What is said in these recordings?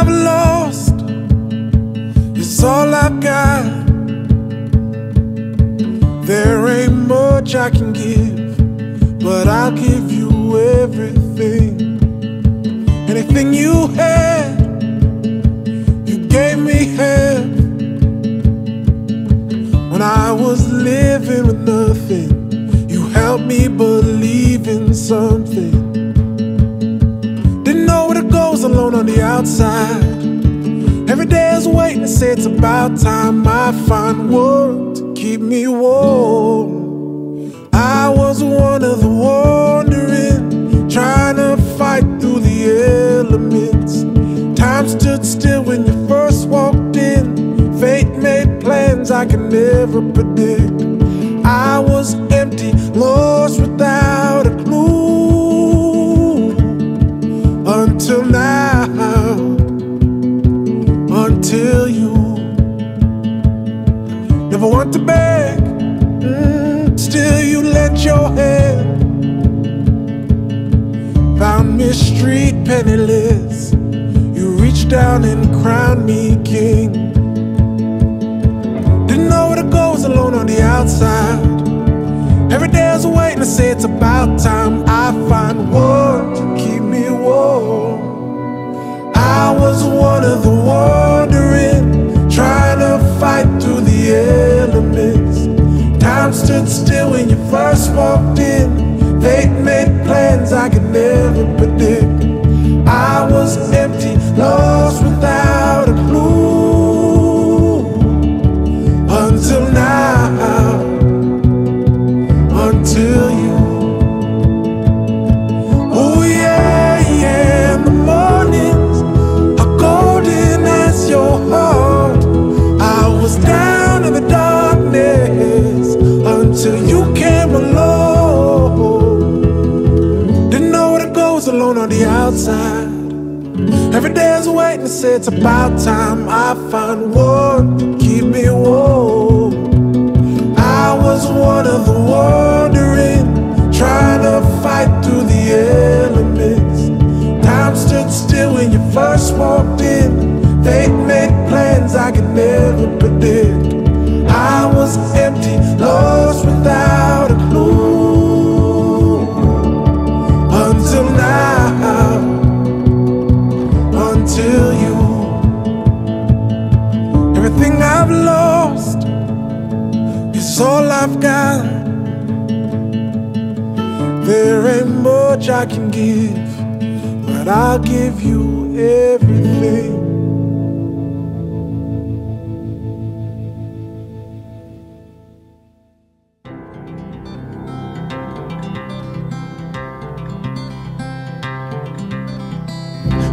I've lost is all I've got. There ain't much I can give, but I'll give you Every day I was waiting to say it's about time I find one to keep me warm. I was one of the wandering, trying to fight through the elements. Time stood still when you first walked in. Fate made plans I could never predict. I was empty, lost without penniless. You reached down and crowned me king. Didn't know where to go, was alone on the outside. Every day I was waiting to say it's about time I find one to keep me warm. Until you came along. Didn't know where to go, was alone on the outside. Every day I was waiting to say it's about time I find one to keep me warm. I was one of the wandering, trying to fight through the elements. Time stood still when you first walked in. Fate made plans I could never predict. I've got. There ain't much I can give, but I'll give you everything.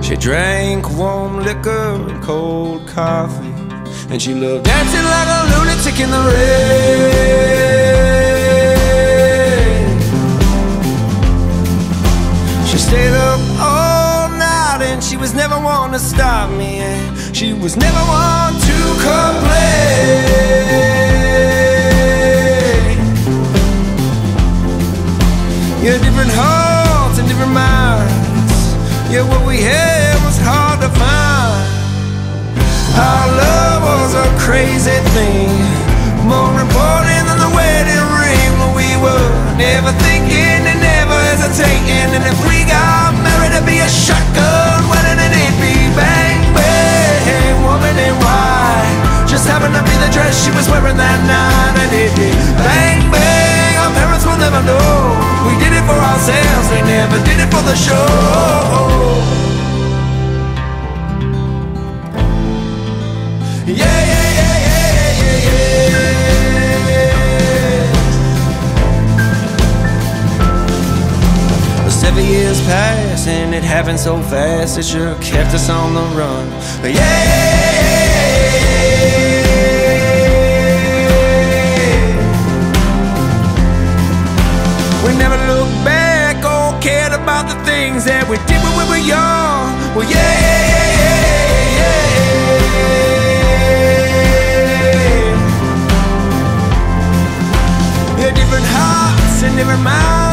She drank warm liquor and cold coffee. And she loved dancing like a lunatic in the rain. She stayed up all night and she was never one to stop me. And she was never one to complain. Yeah, different hearts and different minds. Yeah, what we had was hard to find. Our love crazy thing, more important than the wedding ring. When We were never thinking and never hesitating. And if we got married, it'd be a shotgun wedding, and it'd be bang bang, woman in white. Just happened to be the dress she was wearing that night, and it'd be bang bang. Our parents will never know. We did it for ourselves, we never did it for the show. Years pass and it happened so fast it sure kept us on the run. Yeah, we never looked back or cared about the things that we did when we were young. Well, yeah, yeah, yeah, yeah. Yeah, different hearts and different minds.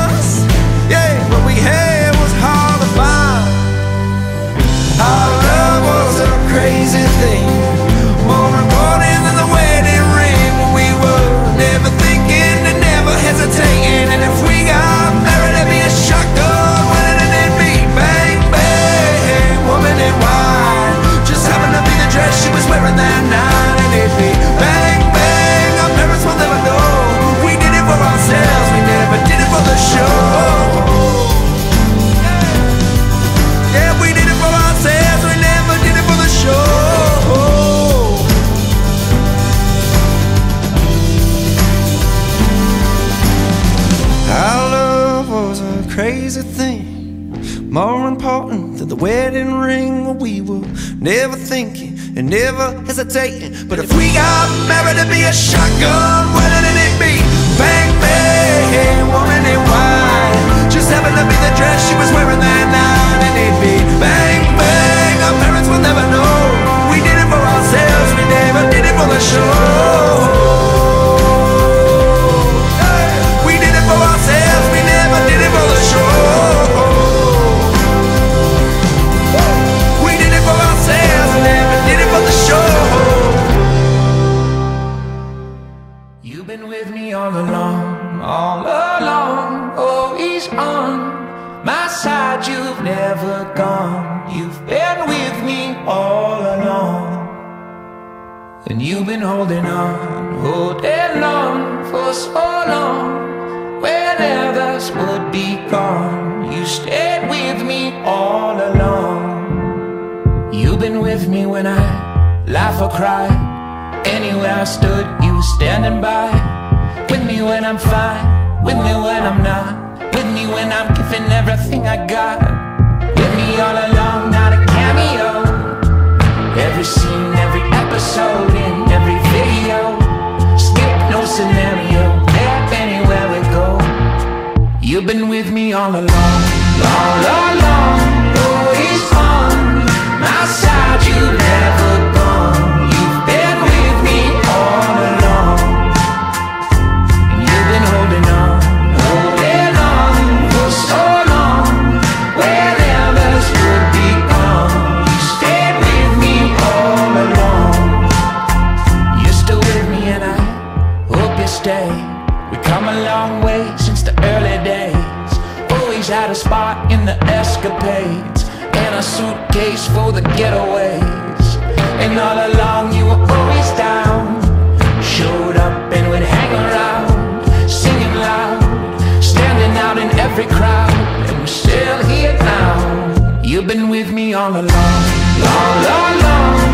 Crazy thing. More important than the wedding ring where we were never thinking and never hesitating. But if we got married, it'd be a shotgun wedding and it'd be bang bang, woman in white. Just happened to be the dress she was wearing that night, and it'd be holding on, holding on for so long. When others would be gone, you stayed with me all along. You've been with me when I laugh or cry. Anywhere I stood, you were standing by. With me when I'm fine, with me when I'm not. With me when I'm giving everything I got. With me all along, all along, all along. Oh, Always on my side, you've never gone. You've been with me all along. And you've been holding on, holding on for so long. Others would be gone, you stayed with me all along. You're still with me, and I hope you stay. We come a long way since the a spot in the escapades, and a suitcase for the getaways. And all along you were always down. Showed up and would hang around, singing loud, standing out in every crowd. And we're still here now. You've been with me all along, all along. Always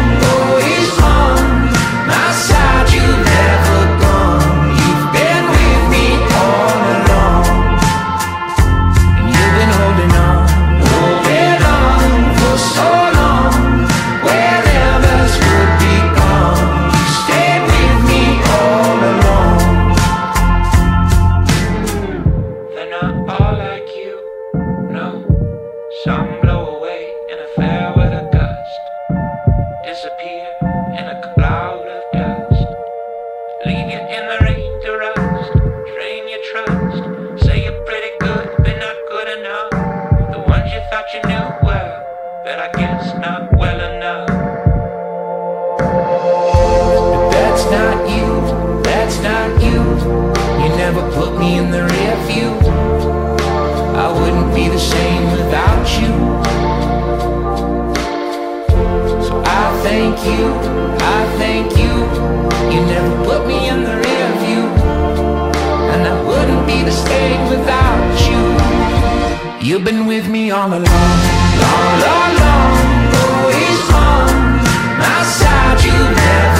never put me in the rear view. I wouldn't be the same without you. So I thank you, I thank you. You never put me in the rear view. And I wouldn't be the same without you. You've been with me all along, all along. Always on my side, you